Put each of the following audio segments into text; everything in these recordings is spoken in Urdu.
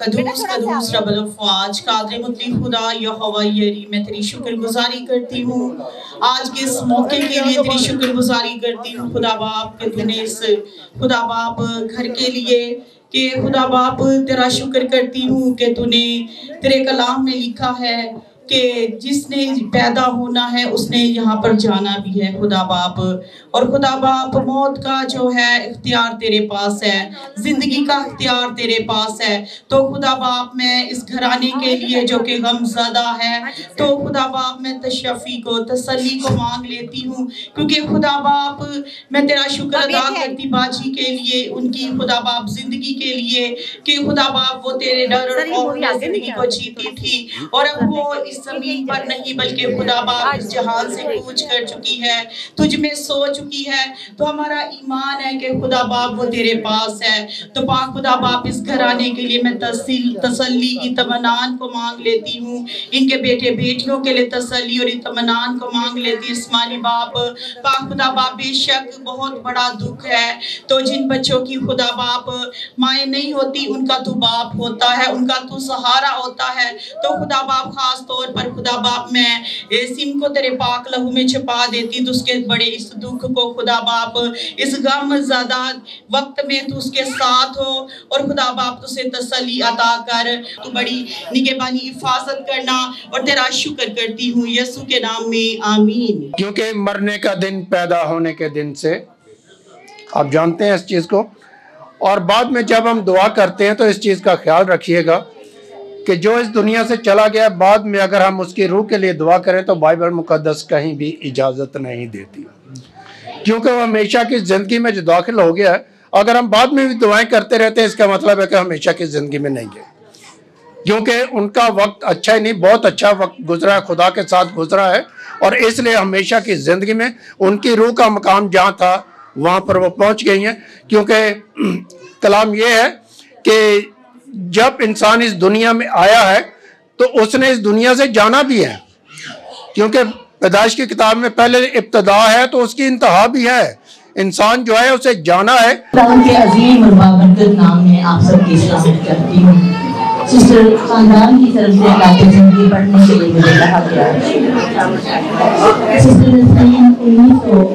قدوس قدوس رب الافواج قادر مطلی خدا یہوہ یری میں تیری شکر گزاری کرتی ہوں۔ آج کے اس موقع کے لیے تیری شکر گزاری کرتی ہوں خدا باپ کہ تو نے اس خدا باپ گھر کے لیے کہ خدا باپ تیرا شکر کرتی ہوں کہ تو نے تیرے کلام میں لکھا ہے۔ کہ جس نے پیدا ہونا ہے اس نے یہاں پر جانا بھی ہے خدا باپ۔ اور خدا باپ موت کا جو ہے اختیار تیرے پاس ہے زندگی کا اختیار تیرے پاس ہے۔ تو خدا باپ میں اس گھرانے کے لیے جو کہ غم زدہ ہے تو خدا باپ میں تشفی کو تسلی کو مانگ لیتی ہوں۔ کیونکہ خدا باپ میں تیرا شکر ادا کرتی باجی کے لیے ان کی خدا باپ زندگی کے لیے کہ خدا باپ وہ تیرے ڈر اور زندگی کو جیتی تھی۔ اور اب وہ اس زمین پر نہیں بلکہ خدا باپ اس جہان سے کوچ کر چکی ہے، تجھ میں سو چکی ہے۔ تو ہمارا ایمان ہے کہ خدا باپ وہ تیرے پاس ہے۔ تو پاک خدا باپ اس گھر آنے کے لیے میں تسلی اتمنان کو مانگ لیتی ہوں۔ ان کے بیٹے بیٹیوں کے لیے تسلی اور اتمنان کو مانگ لیتی اسمانی باپ، پاک خدا باپ بے شک بہت بڑا دکھ ہے۔ تو جن بچوں کی خدا باپ مائیں نہیں ہوتی، ان کا تو باپ ہوتا ہے، ان کا تو سہارا ہوتا ہے۔ تو خدا باپ خاص طور طور پر خدا باپ میں سم کو تیرے پاک لہو میں چھپا دیتی، تو اس کے بڑے اس دکھ کو خدا باپ اس غم زدہ وقت میں تو اس کے ساتھ ہو۔ اور خدا باپ تو سے تسلی عطا کر۔ تو بڑی نگہبانی، حفاظت کرنا اور تیرا شکر کرتی ہوں یسو کے نام میں، آمین۔ کیونکہ مرنے کا دن پیدا ہونے کے دن سے، آپ جانتے ہیں اس چیز کو۔ اور بعد میں جب ہم دعا کرتے ہیں تو اس چیز کا خیال رکھیے گا۔ کہ جو اس دنیا سے چلا گیا، بعد میں اگر ہم اس کی روح کے لیے دعا کریں تو بائبل مقدس کہیں بھی اجازت نہیں دیتی۔ کیونکہ وہ ہمیشہ کی زندگی میں جو داخل ہو گیا ہے اگر ہم بعد میں بھی دعائیں کرتے رہتے ہیں اس کا مطلب ہے کہ ہمیشہ کی زندگی میں نہیں گئے۔ کیونکہ ان کا وقت اچھا ہی نہیں، بہت اچھا وقت گزرا ہے، خدا کے ساتھ گزرا ہے، اور اس لیے ہمیشہ کی زندگی میں ان کی روح کا مقام جہاں تھا، وہاں پر وہ پہنچ گئی ہیں۔ کیونکہ کلام یہ ہے کہ جب انسان اس دنیا میں آیا ہے تو اس نے اس دنیا سے جانا بھی ہے۔ کیونکہ پیدائش کی کتاب میں پہلے ابتدا ہے تو اس کی انتہا بھی ہے۔ انسان جو ہے اسے جانا ہے۔ کے عظیم اور بابرکت نام میں آپ سب کی سلامت کرتی ہوں۔ سسٹر خاندان کی طرف سے کافی زندگی پڑھنے کے لیے مجھے کہا گیا ہے۔ سسٹر نسلین انیس کو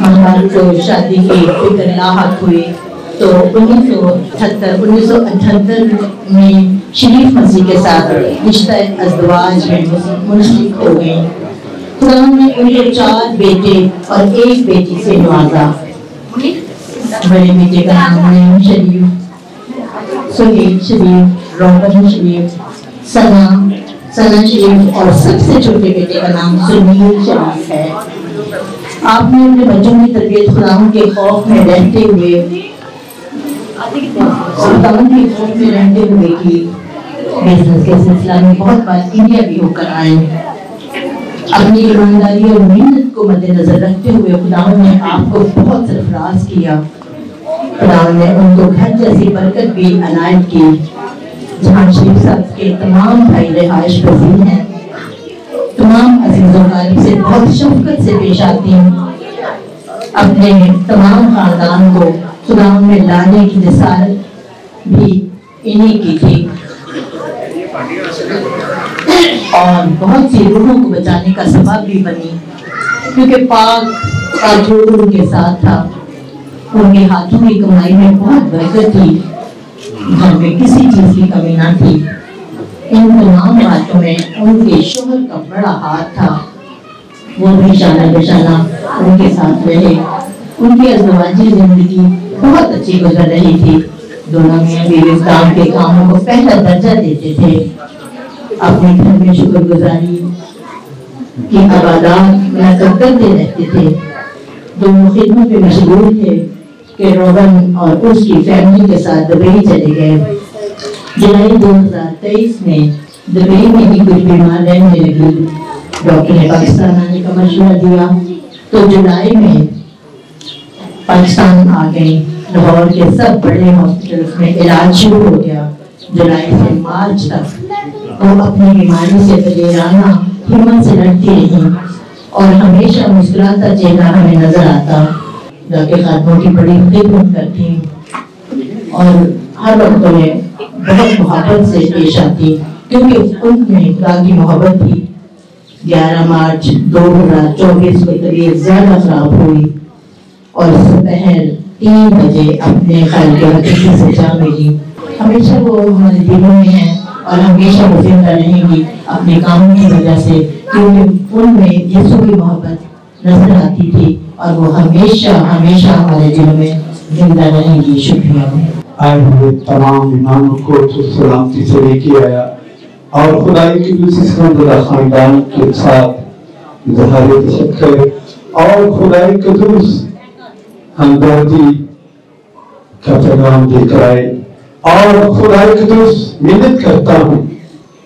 ہماری کو شادی کی فکر لاحق ہوئی تو انیس سو اٹھتر انیس سو اٹھتر میں شریف مسیح کے ساتھ رشتہ ازدواج میں منسلک ہو گئی خدا نے ان کو چار بیٹے اور ایک بیٹی سے نوازا بڑے بیٹے کا نام ہے شریف سہیل شریف روحن شریف ثنا ثنا شریف اور سب سے چھوٹے بیٹے کا نام سنیل شریف ہے آپ نے اپنے بچوں کی تربیت خداؤں کے خوف میں رہتے ہوئے خداؤں کے خوف میں رہتے ہوئے کی بزنس کے سلسلہ میں بہت بار انڈیا بھی ہو کر آئے ہیں۔ اپنی ایمانداری اور محنت کو مد نظر رکھتے ہوئے خداؤں نے آپ کو بہت سرفراز کیا۔ خداؤں نے ان کو گھر جیسی برکت بھی عنایت کی، جہاں شریف صاحب کے تمام بھائی رہائش پذیر ہیں۔ تمام عزیز و غالی سے بہت شفقت سے پیش آتی ہوں اپنے تمام خاندان کو خدا میں لانے کی مثال بھی انہی کی تھی۔ اور بہت سی روحوں کو بچانے کا سبب بھی بنی، کیونکہ پاک کا جو روح کے ساتھ تھا۔ ان کے ہاتھوں کی کمائی میں بہت برکت تھی، گھر میں کسی چیز کی کمی نہ تھی۔ ان تمام باتوں میں ان کے شوہر کا بڑا ہاتھ تھا۔ وہ بھی شانہ بشانہ ان کے ساتھ رہے ان کی ازدواجی زندگی بہت اچھی گزر رہی تھی دونوں میاں بیوی کام کے کاموں کو پہلا درجہ دیتے تھے۔ اپنے گھر میں شکر گزاری کی عبادات نقد دے رہتے تھے۔ دونوں خدمت میں مشغول تھے کہ روغن اور اس کی فیملی کے ساتھ دبئی چلے گئے۔ جولائی دو ہزار تیئیس میں دبئی میں ہی کچھ بیمار رہنے لگی ڈاکٹر نے پاکستان آنے کا مشورہ دیا۔ تو جولائی میں پاکستان آ گئی لاہور کے سب بڑے ہاسپٹلس میں علاج شروع ہو گیا۔ جولائی سے مارچ تک۔ وہ اپنی بیماری سے دلیرانہ ہمت سے لڑتی رہی اور ہمیشہ مسکراتا چہرہ ہمیں نظر آتا۔ جا کے خاتموں کی بڑی خدمت کرتی اور ہر وقت انہیں بہت محبت سے پیش آتی کیونکہ ان میں خدا کی محبت تھی گیارہ مارچ دو ہزار چوبیس کو طبیعت زیادہ خراب ہوئی اور دوپہر تین بجے اپنے خیال سے جا ملی ہمیشہ وہ ہمارے دلوں میں ہیں اور ہمیشہ وہ زندہ رہیں گی اپنے کاموں کی وجہ سے کیونکہ ان میں یسو کی محبت، نظر آتی تھی اور وہ ہمیشہ ہمیشہ ہمارے دلوں میں زندہ رہیں گی، شکریہ۔ آئے ہوئے تمام اماموں کو تو سلامتی سے لے کے آیا۔ اور خدائی کی دوسری سمندر خاندان کے ساتھ اظہار تشکر اور خدائی قدوس ہمدردی کا پیغام دے کر آئے۔ اور خدائی قدوس محنت کرتا ہوں۔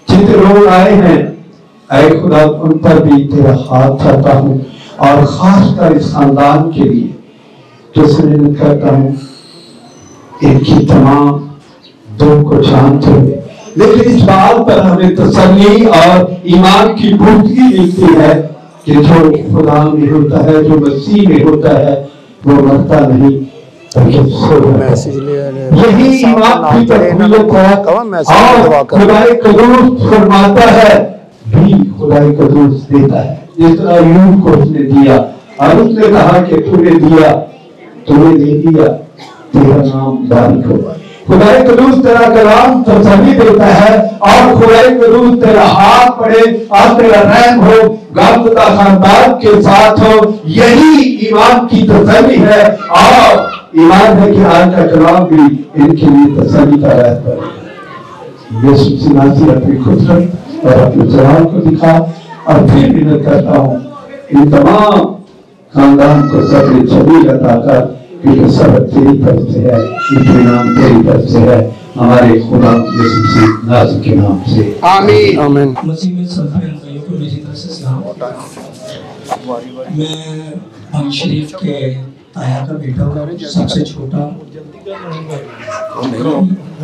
جتنے لوگ آئے ہیں، اے خدا، ان پر بھی تیرا ہاتھ چاہتا ہوں۔ اور خاص طور اس خاندان کے لیے جس سے محنت کرتا ہوں۔ ایک ہی تمام دو کو جانتے ہیں لیکن اس بات پر ہمیں تسلی اور ایمان کی پختگی ملتی ہے کہ جو خدا میں ہوتا ہے جو مسیح میں ہوتا ہے وہ مرتا نہیں یہی ایمان کی تقویت ہے اور خدائے قدوس فرماتا ہے بھی خدائے قدوس دیتا ہے۔ جس طرح یوں کو اس نے دیا اور اس نے کہا کہ تم نے دیا تمہیں نہیں دیا۔ تیرا نام بارک ہو خدا قدوس تیرا کلام تسلی دیتا ہے، اور خدا قدوس تیرا ہاتھ پڑے، اور تیرا رحم ہو گامزدہ خاندان کے ساتھ ہو۔ یہی ایمان کی تسلی ہے، اور ایمان ہے کہ آج کا کلام بھی ان کے لیے تسلی کا رہتا ہے۔ یسو سناسی اپنی خسرت اور اپنے جلال کو دکھا، اور پھر بھی کرتا ہوں، ان تمام خاندان کو سب چھبی عطا کر۔ کیونکہ سب تیری طرف سے ہے شکر نام تیری طرف سے ہے ہمارے خدا جسم سے ناز کے نام سے۔ آمین۔ آمین۔ مسیح میں سب بھائی بھائیوں کو میری طرف سے سلام۔ میں ہم شریف کے آیا کا بیٹا ہوں سب سے چھوٹا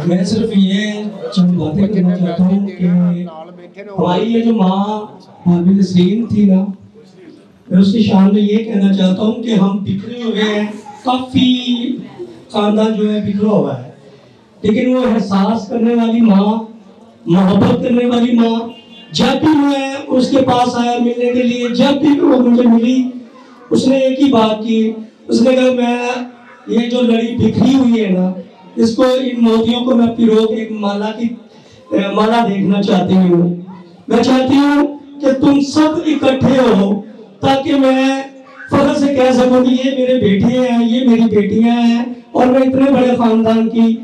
میں صرف یہ چند باتیں کرنا چاہتا ہوں کہ ہماری یہ جو ماں قابل سین تھی نا میں اس کی شان میں یہ کہنا چاہتا ہوں کہ ہم بکھرے ہوئے ہیں۔ کافی خاندان جو ہے، بکھرا ہوا ہے۔ لیکن وہ احساس کرنے والی ماں، محبت کرنے والی ماں جب بھی میں اس کے پاس آیا ملنے کے لیے، جب بھی وہ مجھے ملی، اس نے ایک ہی بات کی۔ اس نے کہا، میں، یہ جو لڑی بکھری ہوئی ہے نا، اس کو ان موتیوں کو میں پیرو کے ایک مالا کی، مالا دیکھنا چاہتی ہوں۔ میں چاہتی ہوں کہ تم سب اکٹھے ہو تاکہ میں فخر سے کہہ سکوں کہ یہ میرے بیٹے ہیں، یہ میری بیٹیاں ہیں اور میں اتنے بڑے خاندان کی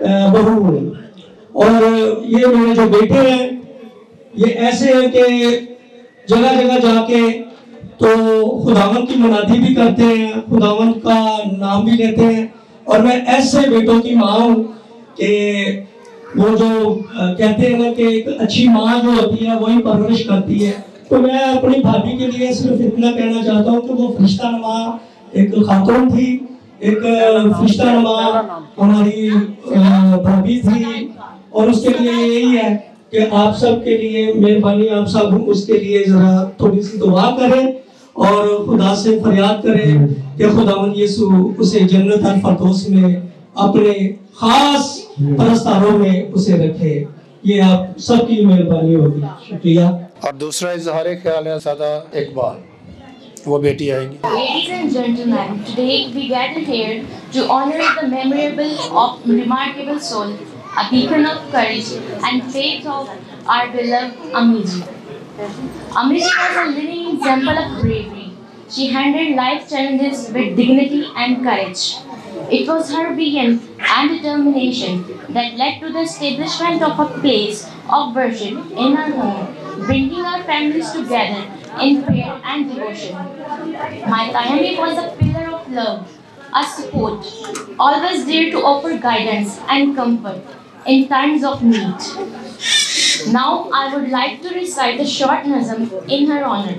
بہو ہوں۔ اور یہ میرے جو بیٹے ہیں، یہ ایسے ہیں کہ جگہ جگہ جا کے تو خداون کی منادی بھی کرتے ہیں خداون کا نام بھی لیتے ہیں۔ اور میں ایسے بیٹوں کی ماں ہوں کہ وہ جو کہتے ہیں نا کہ ایک اچھی ماں جو ہوتی ہے، وہی پرورش کرتی ہے۔ تو میں اپنی بھابھی کے لیے صرف اتنا کہنا چاہتا ہوں کہ وہ فرشتہ نما ایک خاتون تھی، ایک فرشتہ نما ہماری بھابھی تھی۔ اور اس کے لیے یہی ہے کہ آپ سب کے لیے مہربانی، آپ سب اس کے لیے ذرا تھوڑی سی دعا کریں اور خدا سے فریاد کریں کہ خدا من یسو اسے جنت الفردوس میں اپنے خاص پرستاروں میں اسے رکھے۔ یہ آپ سب کی مہربانی ہوگی۔ شکریہ۔ Ladies and gentlemen, today we gathered here to honor the memorable, of, remarkable soul, a beacon of courage and faith of our beloved Amiji. Amiji was a living example of bravery. She handled life challenges with dignity and courage. It was her vision and determination that led to the establishment of a place of worship in her home bringing our families together in prayer and devotion. My family was a pillar of love, a support, always there to offer guidance and comfort in times of need. Now I would like to recite a short nazam in her honor.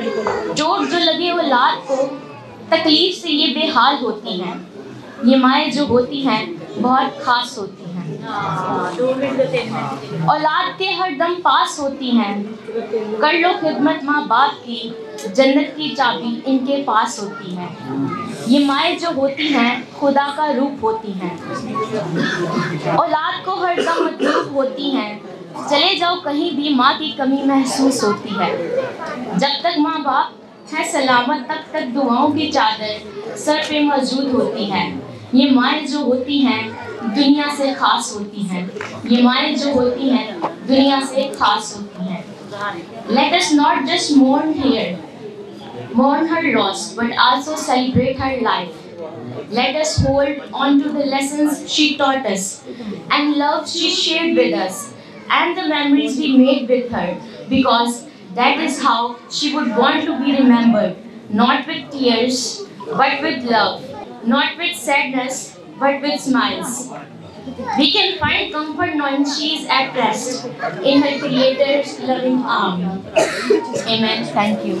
ہیں چوٹ جو لگے اولاد کو تکلیف سے یہ بے حال ہوتی ہیں، یہ مائیں جو ہوتی ہیں، بہت خاص ہوتی ہیں۔ اولاد کے ہر دم پاس ہوتی ہیں۔ کر لو خدمت ماں باپ کی، جنت کی چابی ان کے پاس ہوتی ہے یہ مائیں جو ہوتی ہیں، خدا کا روپ ہوتی ہیں۔ اولاد کو ہر دم مطلوب ہوتی ہیں۔ چلے جاؤ کہیں بھی ماں کی کمی محسوس ہوتی ہے۔ جب تک ماں باپ ہے سلامت تب تک دعاؤں کی چادر سر پہ موجود ہوتی ہے۔ یہ مائیں جو ہوتی ہیں دنیا سے خاص ہوتی ہیں۔ یہ مائیں جو ہوتی ہیں دنیا سے خاص ہوتی ہیں۔ Let us not just mourn here, mourn her loss, but also celebrate her life. Let us hold on to the lessons she taught us and love she shared with us. and the memories we made with her because that is how she would want to be remembered, not with tears, but with love, not with sadness, but with smiles. We can find comfort knowing she is at rest in her Creator's loving arm. Amen. Thank you.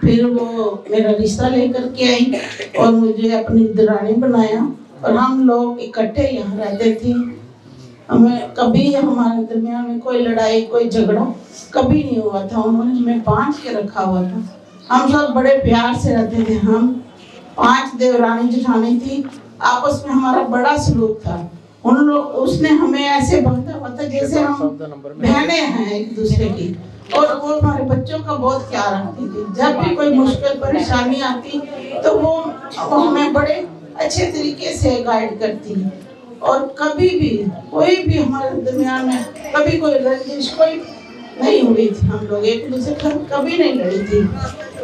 پھر وہ میرا رشتہ لے کر کے آئی اور مجھے اپنی درانی بنایا اور ہم لوگ اکٹھے یہاں رہتے تھے ہمیں کبھی ہمارے درمیان میں کوئی لڑائی کوئی جھگڑا کبھی نہیں ہوا تھا انہوں نے ہمیں پانچ کے رکھا ہوا تھا ہم سب بڑے پیار سے رہتے تھے ہم پانچ دیورانی جٹھانی تھی آپس میں ہمارا بڑا سلوک تھا ان لوگ اس نے ہمیں ایسے بہتا بہتا جیسے ہم بہنیں ہیں ایک دوسرے کی اور وہ ہمارے بچوں کا بہت کیا رکھتی تھی۔ جب بھی کوئی مشکل پریشانی آتی تو وہ ہمیں بڑے اچھے طریقے سے گائیڈ کرتی اور کبھی بھی کوئی بھی ہمارے درمیان میں کبھی کوئی رنجش کوئی نہیں ہوئی تھی ہم لوگ۔ ایک دوسرے گھر کبھی نہیں لڑی تھی۔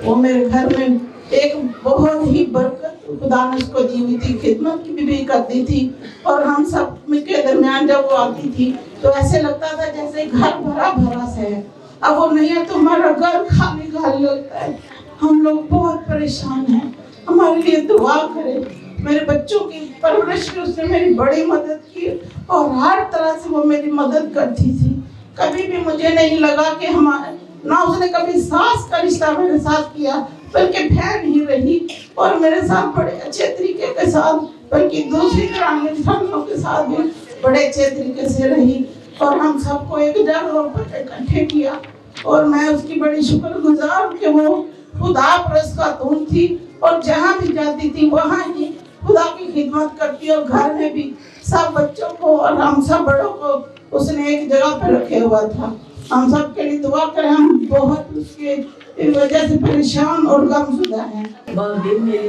وہ میرے گھر میں ایک بہت ہی برکت خدا نے اس کو دی ہوئی تھی، خدمت کی بھی کرتی تھی۔ اور ہم سب کے درمیان جب وہ آتی تھی تو ایسے لگتا تھا جیسے گھر بھرا بھرا سے ہے۔ اب وہ نہیں ہے تو ہمارا گھر خالی خالی ہوتا ہے۔ ہم لوگ بہت پریشان ہیں۔ ہمارے لیے دعا کریں۔ میرے بچوں کی پرورش کی اس نے میری بڑی مدد کی اور ہر طرح سے وہ میری مدد کرتی تھی۔ کبھی بھی مجھے نہیں لگا کہ ہمارے نہ اس نے کبھی ساس کا رشتہ میرے ساتھ کیا، بلکہ بہن ہی رہی۔ اور میرے ساتھ بڑے اچھے طریقے کے ساتھ، بلکہ دوسری طرح فرنوں کے ساتھ بھی بڑے اچھے طریقے سے رہی۔ اور ہم سب کو ایک جگہ پر اکٹھے کیا۔ اور میں اس کی بڑی شکر گزار کہ وہ خدا پرس کا دون تھی اور جہاں بھی جاتی تھی وہاں ہی خدا کی خدمت کرتی اور گھر میں بھی سب بچوں کو اور ہم سب بڑوں کو اس نے ایک جگہ پر رکھے ہوا تھا۔ ہم سب کے لیے دعا کریں، ہم بہت اس کے وجہ سے پریشان اور غم زدہ ہیں۔ بابی میری،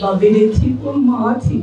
بابی نے تھی وہ ماں تھی۔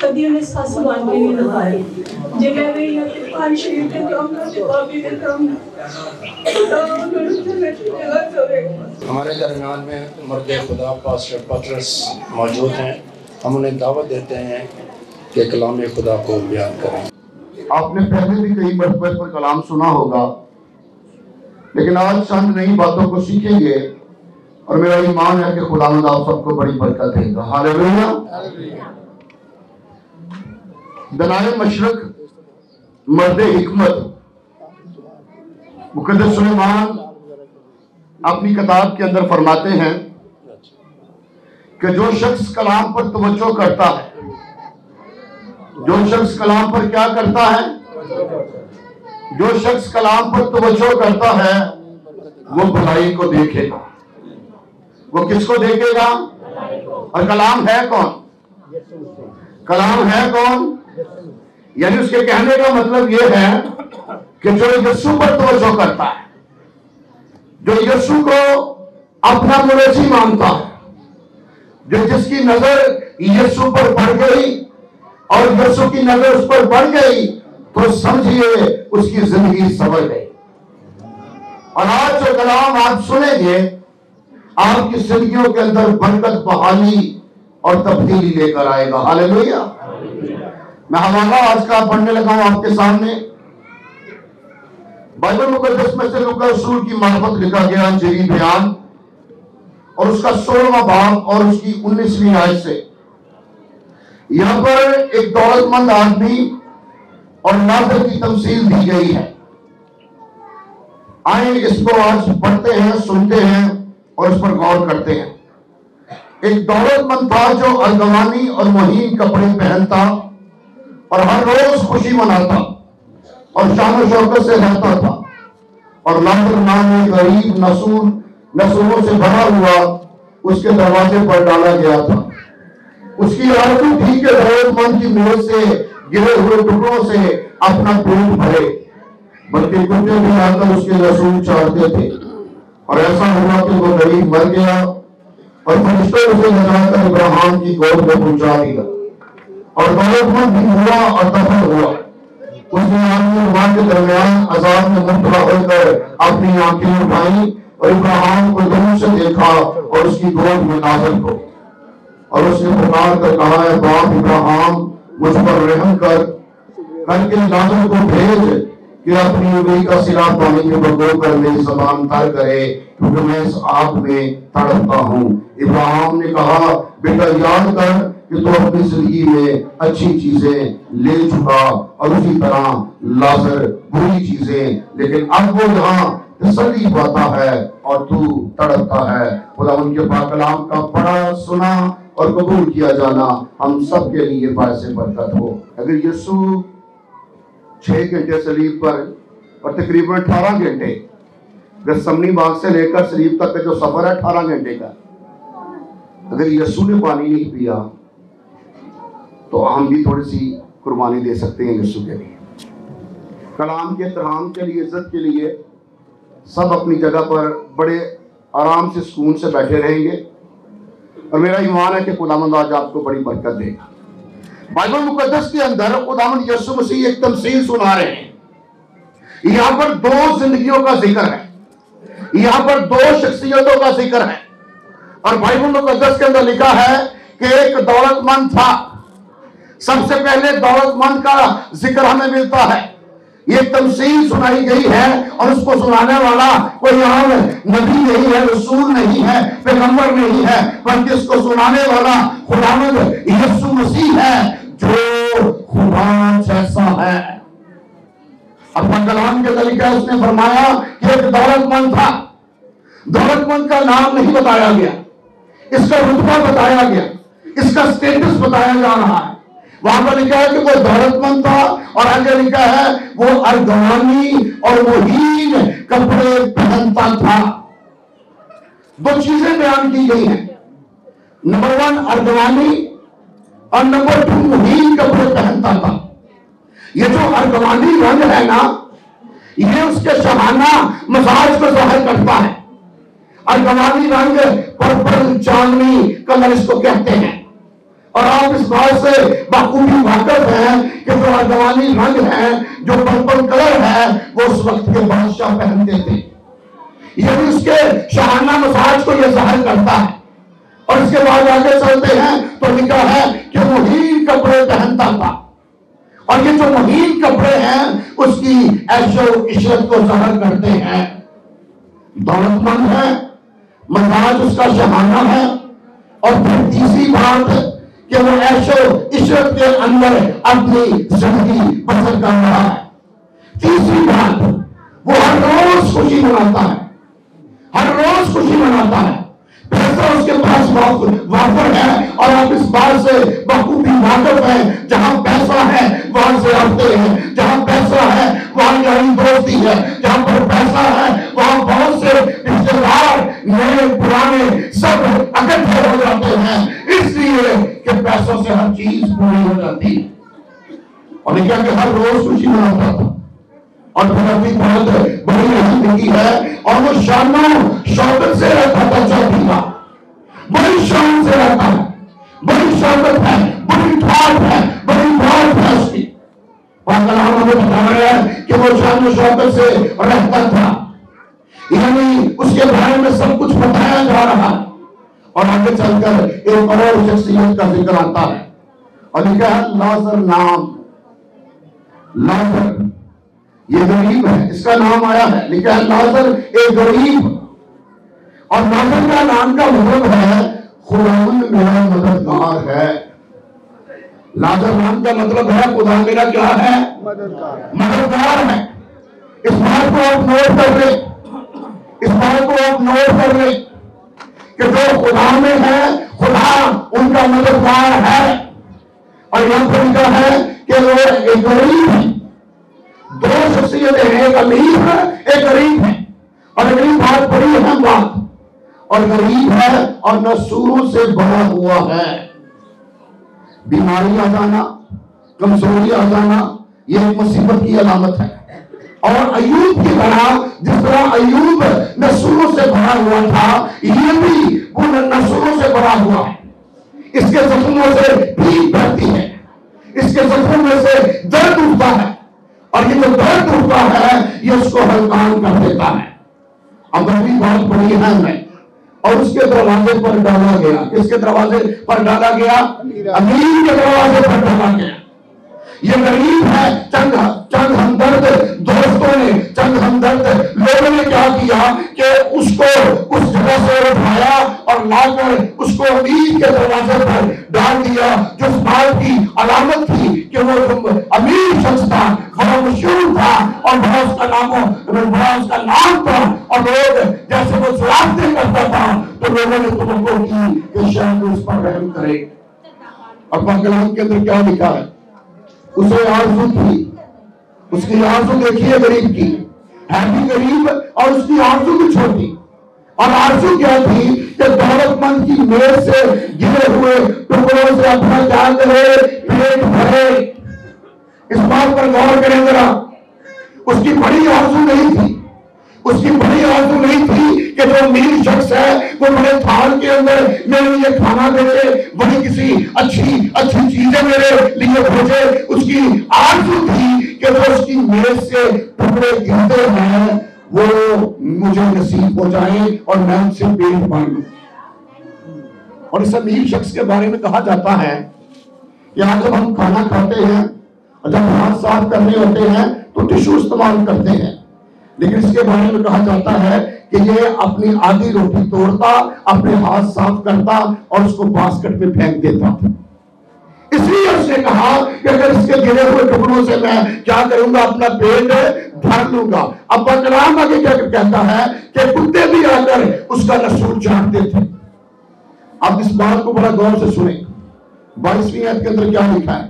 کبھی انہیں ساس بان کے نہیں دکھائے جب میں گئی یہاں پہ قرآن شریف کے کام کا کتاب کے کام ہمارے درمیان میں مرد خدا پاسٹر پترس موجود ہیں۔ ہم انہیں دعوت دیتے ہیں کہ کلام خدا کو بیان کریں۔ آپ نے پہلے بھی کئی مرتبہ پر کلام سنا ہوگا لیکن آج چند نئی باتوں کو سیکھیں گے۔ اور میرا ایمان ہے کہ خدا آپ سب کو بڑی برکت دے گا۔ حالیلویہ دلائے مشرق، مرد حکمت۔ مقدس سلیمان اپنی کتاب کے اندر فرماتے ہیں کہ جو شخص کلام پر توجہ کرتا ہے، جو شخص کلام پر کیا کرتا ہے؟ جو شخص کلام پر توجہ کرتا ہے، وہ بھلائی کو دیکھے گا۔ وہ کس کو دیکھے گا؟ اور کلام ہے کون؟ کلام ہے کون؟ یعنی اس کے کہنے کا مطلب یہ ہے کہ جو یسو پر توجہ کرتا ہے، جو یسو کو اپنا مویشی مانتا ہے، جو جس کی نظر یسو پر بڑھ گئی اور یسو کی نظر اس پر بڑھ گئی، تو سمجھیے اس کی زندگی سبر گئی۔ اور آج جو کلام آپ سنیں گے، آپ کی زندگیوں کے اندر برکت، بحالی اور تبدیلی لے کر آئے گا۔ حال میں حوالہ آج کا پڑھنے لگا ہوں آپ کے سامنے۔ بائبل مقدس میں سے لوگ رسول کی معرفت لکھا گیا جری بیان۔ اور اس کا سولہواں باب اور اس کی انیسویں آیت سے۔ یہاں پر ایک دولت مند آدمی اور نادر کی تمثیل دی گئی ہے۔ آئیں اس کو آج پڑھتے ہیں، سنتے ہیں اور اس پر غور کرتے ہیں۔ ایک دولت مند تھا جو ارغوانی اور مہین کپڑے پہنتا۔ اور ہر روز خوشی مناتا، اور شان و شوکت سے رہتا تھا۔ اور نافرمان غریب نسور نسوروں سے بھرا ہوا اس کے دروازے پر ڈالا گیا تھا۔ اس کی آرزو تھی کہ ضرورت مند کی موت سے، گرے ہوئے ٹکڑوں سے اپنا پیٹ بھرے۔ بلکہ کتے بھی آ کر اس کے رسول چاہتے تھے۔ اور ایسا ہوا کہ وہ غریب مر گیا اور فرشتوں اسے لگا کر ابراہم کی گود میں پہنچا دیا۔ اور دولت مند بھی ہوا اور دفن ہوا۔ اس نے میں عمان کے درمیان عذاب میں مبتلا ہو کر اپنی آنکھیں اٹھائی اور ابراہیم کو دور سے دیکھا اور اس کی گود میں نازل کو اور اس نے پکار کر کہا ہے باپ ابراہم مجھ پر رحم کر۔ کر کے نازل کو بھیج کہ اپنی اگئی کا سرا پانی کے بگو کر میری زبان تر کرے، کیونکہ میں اس آگ میں تڑپتا ہوں۔ ابراہم نے کہا، بیٹا، یاد کر کہ تو اپنی زندگی میں اچھی چیزیں لے چکا اور اسی طرح لازر بری چیزیں، لیکن اب وہ یہاں تسلی پاتا ہے اور تو تڑپتا ہے۔ خدا ان کے پاک کلام کا پڑھا، سنا اور قبول کیا جانا ہم سب کے لیے باعث برکت ہو۔ اگر یسو چھ گھنٹے سلیب پر اور تقریباً اٹھارہ گھنٹے گسمنی باغ سے لے کر سلیب تک کا جو سفر ہے، اٹھارہ گھنٹے کا۔ اگر یسو نے پانی نہیں پیا تو ہم بھی تھوڑی سی قربانی دے سکتے ہیں یسو کے لیے۔ کلام کے احترام کے لیے، عزت کے لیے سب اپنی جگہ پر بڑے آرام سے سکون سے بیٹھے رہیں گے۔ اور میرا ایمان ہے کہ خداوند آج آپ کو بڑی برکت دے گا۔ بائبل مقدس کے اندر خداوند یسو مسیح ایک تمثیل سنا رہے ہیں۔ یہاں پر دو زندگیوں کا ذکر ہے۔ یہاں پر دو شخصیتوں کا ذکر ہے۔ اور بائبل مقدس کے اندر لکھا ہے کہ ایک دولت مند تھا۔ سب سے پہلے دولت مند کا ذکر ہمیں ملتا ہے۔ یہ تمثیل سنائی گئی ہے اور اس کو سنانے والا کوئی عام نبی نہیں ہے، رسول نہیں ہے، پیغمبر نہیں ہے، بلکہ اس کو سنانے والا خداوند یسو مسیح ہے، جو خدا جیسا ہے۔ اپنا کلام کے طریقہ اس نے فرمایا کہ ایک دولت مند تھا۔ دولت مند کا نام نہیں بتایا گیا۔ اس کا رتبہ بتایا گیا۔ اس کا سٹیٹس بتایا جا رہا ہے۔ وہاں پر لکھا ہے کہ وہ دولت مند تھا اور آگے لکھا ہے وہ ارگوانی اور مہین کپڑے پہنتا تھا۔ دو چیزیں بیان کی گئی ہیں۔ نمبر ون ارگوانی اور نمبر ٹو مہین کپڑے پہنتا تھا۔ یہ جو ارگوانی رنگ ہے نا، یہ اس کے شہانہ مزاج کو ظاہر کرتا ہے۔ ارگوانی رنگ پرپل، چاندنی کلر اس کو کہتے ہیں۔ اور آپ اس بات سے بخوبی واقف ہیں کہ جو ارگوانی رنگ ہے جو پرپل کلر ہے وہ اس وقت کے بادشاہ پہنتے تھے یعنی اس کے شہانہ مزاج کو یہ ظاہر کرتا ہے۔ اور اس کے بعد آگے چلتے ہیں تو لکھا ہے کہ مہین کپڑے پہنتا تھا۔ اور یہ جو مہین کپڑے ہیں، اس کی عیش و عشرت کو ظاہر کرتے ہیں۔ دولت مند ہے مزاج اس کا شہانہ ہے۔ اور پھر تیسری بات کہ وہ عیش و عشرت کے اندر اپنی زندگی بسر کر رہا ہے تیسری بات وہ ہر روز خوشی مناتا ہے ہر روز خوشی مناتا ہے پیسہ اس کے پاس وافر ہے اور آپ اس بات سے بخوبی واقف ہیں جہاں پیسہ ہے وہاں سے آتے ہیں جہاں پیسہ ہے وہاں یہی دوستی ہے جہاں پر پیسہ ہے وہاں بہت سے رشتے دار نئے پرانے سب اکٹھے ہو جاتے ہیں اس لیے کہ پیسوں سے ہر چیز پوری ہو جاتی اور یہ کیا کہ ہر روز خوشی مناتا تھا۔ اور پھر اپنی بہت بڑی زندگی ہے۔ اور وہ شانوں شوقت سے رہتا تھا چوتھی کا بڑی شان سے رہتا ہے بڑی شوقت ہے، بڑی ٹھاٹ ہے، بڑی بات ہے اس کی۔ اور کلام ہمیں بتا رہا ہے کہ وہ شان و شوقت سے رہتا تھا۔ یعنی اس کے بارے میں سب کچھ بتایا جا رہا ہے۔ اور آگے چل کر ایک اور شخصیت کا ذکر آتا ہے۔ اور لکھا ہے لازر نام۔ لازر یہ غریب ہے، اس کا نام آیا ہے۔ لکھا ہے، ناظر ایک غریب۔ اور ناظر کا نام کا مطلب ہے خداون میرا مددگار ہے۔ ناظر نام کا مطلب ہے، خدا میرا کیا ہے؟ مددگار ہے۔ اس بات کو آپ نوٹ کر لیں۔ اس بات کو آپ نوٹ کر لیں۔ کہ جو خدا میں ہے، خدا ان کا مددگار ہے۔ اور یہاں پر لکھا ہے کہ وہ ایک غریب ہے دو شخصیتیں ہیں، ایک امیر ہے، ایک غریب ہے اور غریب بات بڑی اہم بات۔ اور غریب ہے اور نسوروں سے بڑا ہوا ہے۔ بیماری آ جانا، کمزوری آ جانا، یہ مصیبت کی علامت ہے۔ اور ایوب کی طرح جس طرح ایوب نسوروں سے بڑا ہوا تھا، یہ بھی وہ نسوروں سے بڑا ہوا۔ ہے اس کے زخموں سے پیٹ بھرتی ہے۔ اس کے زخموں میں سے درد اٹھتا ہے۔ اور یہ جو درد اٹھتا ہے، یہ اس کو ہلکان کر دیتا ہے۔ اب بھی بہت بڑی اہم ہے۔ اور اس کے دروازے پر ڈالا گیا۔ کس کے دروازے پر ڈالا گیا؟ امیر کے دروازے پر ڈالا گیا۔ یہ غریب ہے، چند چند ہمدرد دوستوں نے، چند ہمدرد لوگوں نے کیا کیا کہ اس کو اس جگہ سے اٹھایا اور لا کر اس کو امیر کے دروازے پر ڈال دیا، جو اس بات کی علامت تھی کہ وہ امیر شخص تھا، بڑا مشہور تھا اور بڑا اس کا نام بڑا اس کا نام تھا اور لوگ جیسے وہ سلاختے کرتا تھا تو لوگوں نے توقع کی کہ شاید اس پر رحم کرے۔ اور کلام کے اندر کیا لکھا ہے؟ اسے آرزو تھی اس کی آرزو دیکھیے غریب کی۔ ہے بھی غریب اور اس کی آرزو بھی چھوٹی اور آرزو کیا تھی کہ دولت مند کی میز سے گرے ہوئے ٹکڑوں سے اپنا جان کرے پیٹ بھرے۔ اس بات پر غور کریں ذرا۔ اس کی بڑی آرزو نہیں تھی۔ اس کی بڑی آرزو نہیں تھی کہ جو امیر شخص ہے، وہ بڑے تھال کے اندر میرے لیے کھانا دے دے وہی کسی اچھی اچھی چیزیں میرے لیے بھیجے۔ اس کی آرزو تھی کہ وہ اس کی میز سے ٹکڑے گرتے ہیں، وہ مجھے نصیب ہو جائیں اور میں ان سے پیٹ پا لوں۔ اور اس امیر شخص کے بارے میں کہا جاتا ہے کہ جب ہم کھانا کھاتے ہیں اور جب ہاتھ صاف کرنے ہوتے ہیں، تو ٹشو استعمال کرتے ہیں۔ لیکن اس کے بارے میں کہا جاتا ہے کہ یہ اپنی آدھی روٹی توڑتا، اپنے ہاتھ صاف کرتا اور اس کو باسکٹ میں پھینک دیتا تھا۔ اس لیے اس نے کہا کہ اگر اس کے گرے ہوئے ٹکڑوں سے میں کیا کروں گا، اپنا پیٹ بھر لوں گا۔ اب بکرام آگے کیا کہتا ہے کہ کتے بھی آ کر اس کا رسول چاہتے تھے۔ اب اس بات کو بڑا غور سے سنیں۔ بائیسویں عید کے اندر کیا لکھا ہے؟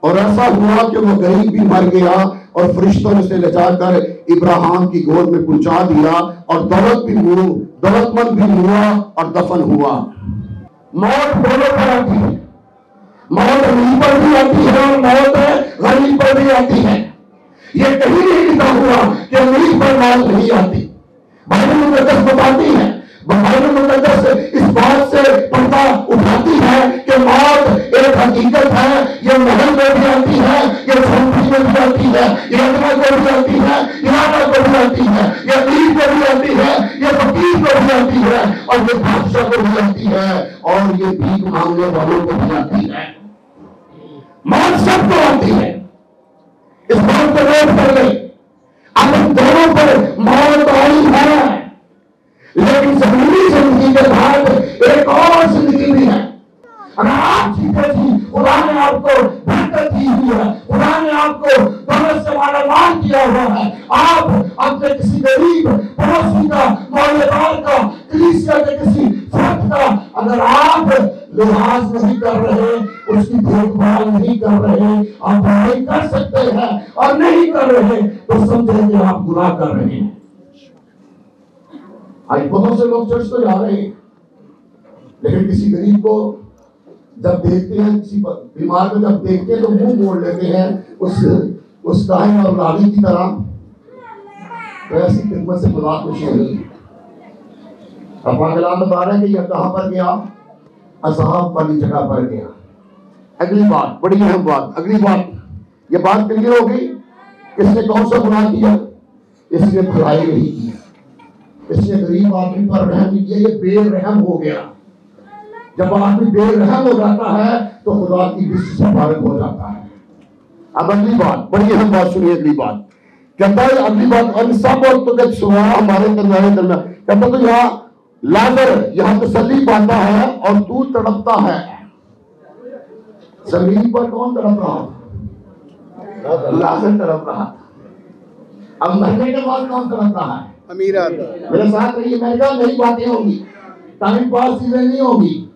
اور ایسا ہوا کہ وہ غریب بھی مر گیا اور فرشتوں نے اسے لے جا کر ابراہم کی گود میں پہنچا دیا اور دولت بھی ہوا دولت مند بھی ہوا اور دفن ہوا۔ موت دونوں پر آتی ہے۔ موت امیر پر بھی آتی ہے اور موت غریب پر بھی آتی ہے۔ یہ کہیں نہیں لکھا ہوا کہ امیر پر موت نہیں آتی۔ بائبل مقدس بتاتی ہے۔ بائبل مقدس اس بات سے پردہ اٹھاتی ہے کہ موت ایک حقیقت ہے۔ آج بہت سے لوگ چرچ تو جا رہے ہیں، لیکن کسی غریب کو جب دیکھتے ہیں، کسی بیمار کو جب دیکھتے ہیں تو منہ موڑ لیتے ہیں، اس اس کائن اور راوی کی طرح تو ایسی خدمت سے خدا خوشی نہیں اب کلام بتا رہے ہیں کہ یہ کہاں پر گیا؟ اصحاب والی جگہ پر گیا۔ اگلی بات، بڑی اہم بات، اگلی بات، یہ بات کلیئر ہو گئی۔ اس نے کون سا گناہ کیا؟ اس نے بھلائی نہیں کی۔ اس نے غریب آدمی پر رحم نہیں کیا یہ بے رحم ہو گیا۔ جب آدمی بے رحم ہو جاتا ہے تو خدا کی دشت سے فارغ ہو جاتا ہے۔ اب اگلی بات، بڑی اہم بات سنیے اگلی بات۔ کہتا ہے اگلی بات اور سب وقت تو جب سنا، ہمارے درمیان درمیان۔ کہتا تو یہاں لازر، یہاں تسلی پاتا ہے اور تو تڑپتا ہے۔ زمین پر کون تڑپ رہا؟ لازر تڑپ رہا۔ اب مرنے کے بعد کون تڑپ رہا ہے؟ امیر میرے ساتھ رہیے، میں نے کہا نئی باتیں ہوں گی ٹائم پاس چیزیں نہیں ہوں گی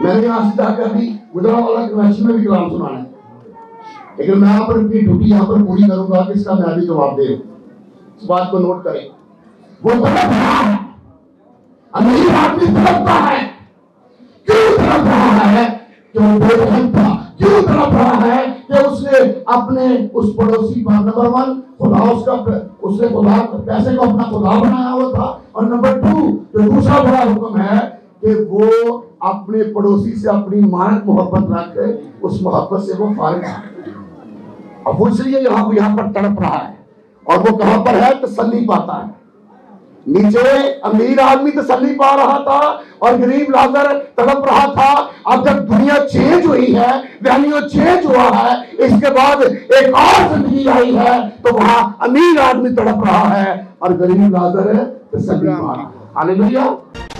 میں نے یہاں سے جا کر بھی گجرا والا کراچی میں بھی کلام سنانا ہے لیکن میں یہاں پر اپنی ڈیوٹی یہاں پر پوری کروں گا کہ اس کا میں بھی جواب دے۔ اس بات کو نوٹ کریں۔ وہ تڑپ رہا ہے امیر آدمی تڑپتا ہے۔ کیوں تڑپ رہا ہے؟ کہ وہ بے رحم تھا کیوں تڑپ رہا ہے کہ اس نے اپنے اس پڑوسی پر نمبر ون، خدا اس کا اس نے خدا پیسے کو اپنا خدا بنایا ہوا تھا۔ اور نمبر ٹو جو دوسرا بڑا حکم ہے کہ وہ اپنے پڑوسی سے اپنی مانت محبت رکھ کے اس محبت سے وہ فارغ ہے۔ اب اس لیے یہاں یہاں پر تڑپ رہا ہے۔ اور وہ کہاں پر ہے؟ تسلی پاتا ہے۔ نیچے امیر آدمی تسلی پا رہا تھا اور غریب لازر تڑپ رہا تھا۔ اب جب دنیا چینج ہوئی ہے، ویلیو چینج ہوا ہے، اس کے بعد ایک اور زندگی آئی ہے، تو وہاں امیر آدمی تڑپ رہا ہے اور غریب لازر تسلی پا رہا۔ ہے